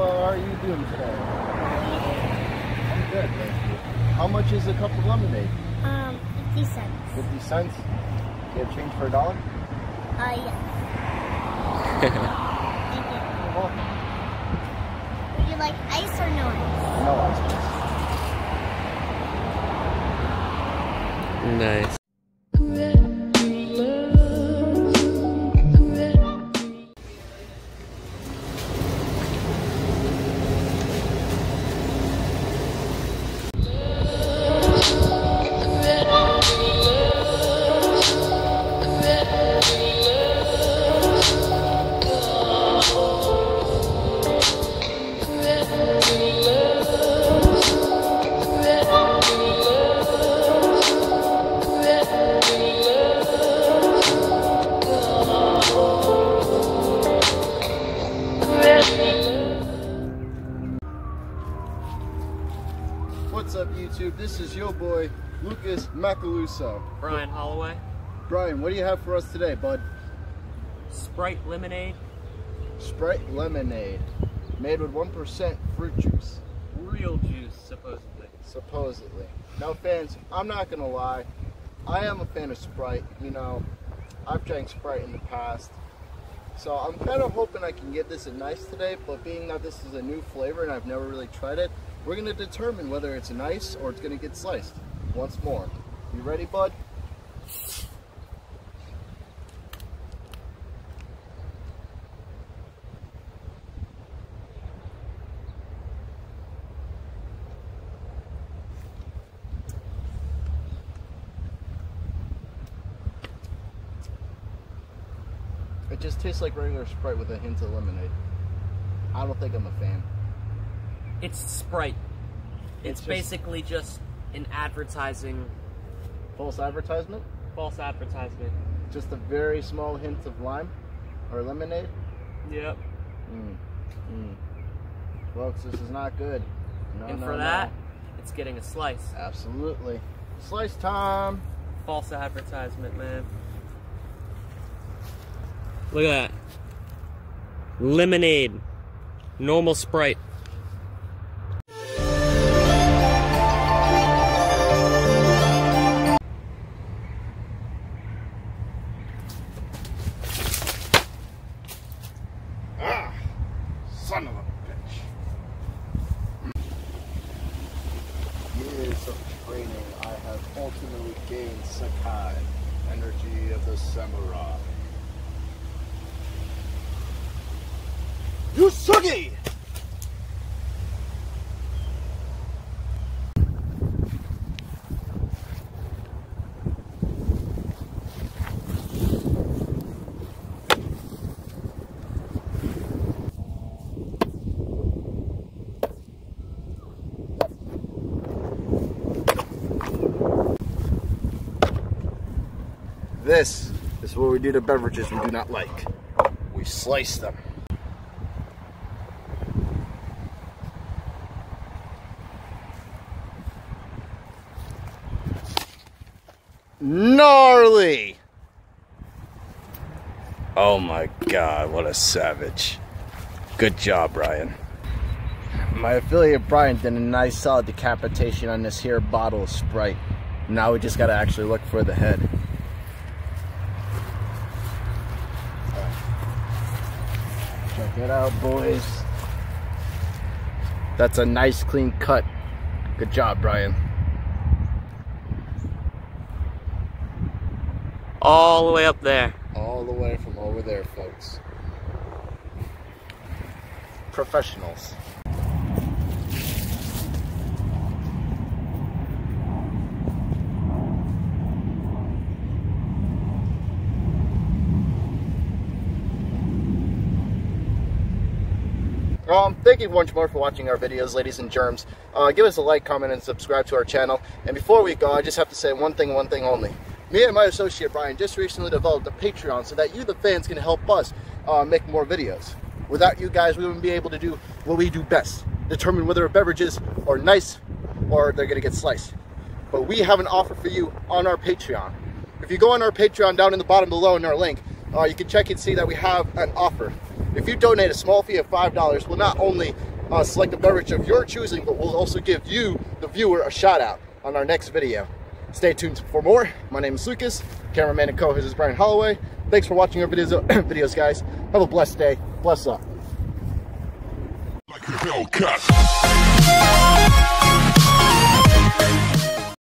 how are you doing today? I'm good. How much is a cup of lemonade? Um, 50 cents. 50 cents? You have change for a dollar? Uh, yes. Thank You're welcome. you. Nice. What's up, YouTube? This is your boy, Lucas Macaluso. Bryan Holloway, Bryan, what do you have for us today, bud? Sprite Lemonade, Sprite lemonade, made with 1% fruit juice, real juice, supposedly. supposedly. Now, fans, I'm not gonna lie, I am a fan of Sprite. You know, I've drank Sprite in the past. So I'm kind of hoping I can get this a nice today, but being that this is a new flavor and I've never really tried it, we're gonna determine whether it's a nice or it's gonna get sliced. Once more. You ready, bud? It just tastes like regular Sprite with a hint of lemonade. I don't think I'm a fan. It's Sprite. It's It's, just- basically just an advertising, False advertisement? false advertisement. Just a very small hint of lime or lemonade? Yep. Mm. Mm. Folks, this is not good. No, and no, for no. that, it's getting a slice. Absolutely. Slice time. False advertisement, man. Look at that. Lemonade. Normal Sprite. Ah, son of a bitch. Years of training, I have ultimately gained Sakai, energy of the samurai. Yusugi! This is what we do to beverages we do not like. We slice them. Gnarly! Oh my god, what a savage. Good job, Bryan. My affiliate Bryan did a nice solid decapitation on this here bottle of Sprite. Now we just gotta actually look for the head. Check it out, boys. That's a nice clean cut. Good job, Bryan. All the way up there. All the way from over there, folks. Professionals. Um, thank you once more for watching our videos, ladies and germs. Uh, give us a like, comment, and subscribe to our channel. And before we go, I just have to say one thing, one thing only. Me and my associate Bryan just recently developed a Patreon so that you, the fans, can help us uh, make more videos. Without you guys, we wouldn't be able to do what we do best, determine whether a beverages are nice or they're gonna get sliced. But we have an offer for you on our Patreon. If you go on our Patreon down in the bottom below in our link, uh, you can check and see that we have an offer. If you donate a small fee of $5, we'll not only uh, select a beverage of your choosing, but we'll also give you, the viewer, a shout out on our next video. Stay tuned for more. My name is Lucas, cameraman and co-host is Bryan Holloway. Thanks for watching our videos, videos, guys. Have a blessed day. Bless up. Like.